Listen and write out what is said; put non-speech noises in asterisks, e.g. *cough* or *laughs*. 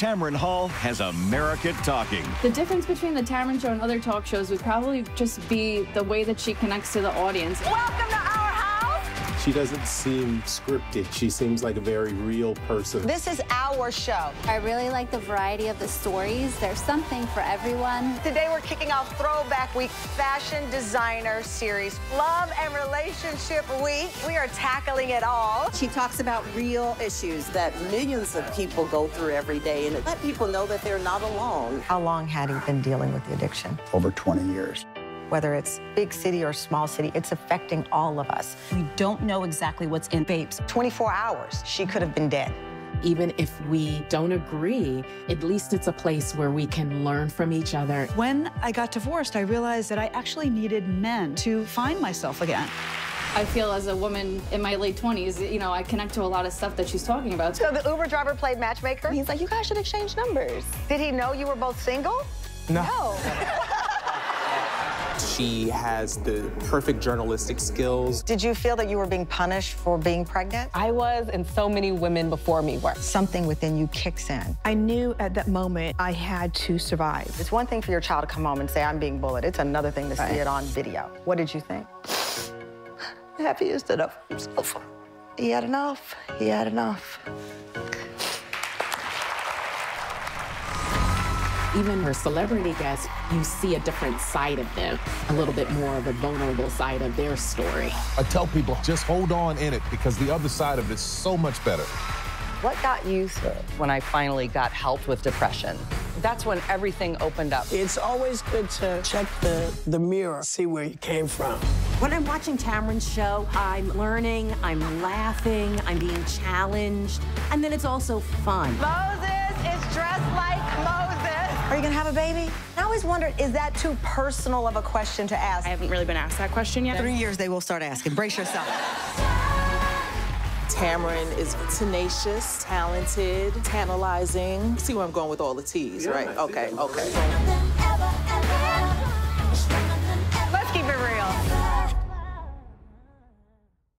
Tamron Hall has America talking. The difference between the Tamron Show and other talk shows would probably just be the way that she connects to the audience. Welcome to our house. She doesn't seem scripted. She seems like a very real person. This is our show. I really like the variety of the stories. There's something for everyone. Today we're kicking off Throwback Week Fashion Designer Series. Love and Relationship Week. We are tackling it all. She talks about real issues that millions of people go through every day and let people know that they're not alone. How long had he been dealing with the addiction? Over 20 years. Whether it's big city or small city, it's affecting all of us. We don't know exactly what's in vapes. 24 hours, she could have been dead. Even if we don't agree, at least it's a place where we can learn from each other. When I got divorced, I realized that I actually needed men to find myself again. I feel as a woman in my late 20s, you know, I connect to a lot of stuff that she's talking about. So the Uber driver played matchmaker? He's like, you guys should exchange numbers. Did he know you were both single? No. No. *laughs* She has the perfect journalistic skills. Did you feel that you were being punished for being pregnant? I was, and so many women before me were. Something within you kicks in. I knew at that moment I had to survive. It's one thing for your child to come home and say, I'm being bullied. It's another thing to see it on video. What did you think? Happy is enough for himself. He had enough. He had enough. Even her celebrity guests, you see a different side of them, a little bit more of a vulnerable side of their story. I tell people, just hold on in it because the other side of it is so much better. What got you through when I finally got help with depression? That's when everything opened up. It's always good to check the, the mirror, see where you came from. When I'm watching Tamron's show, I'm learning, I'm laughing, I'm being challenged, and then it's also fun. Moses is dressed like Moses. Are you gonna have a baby? I always wondered, is that too personal of a question to ask? I haven't really been asked that question yet. Three years they will start asking. Brace yourself. Tamron is tenacious, talented, tantalizing. See where I'm going with all the T's, right? Okay, okay.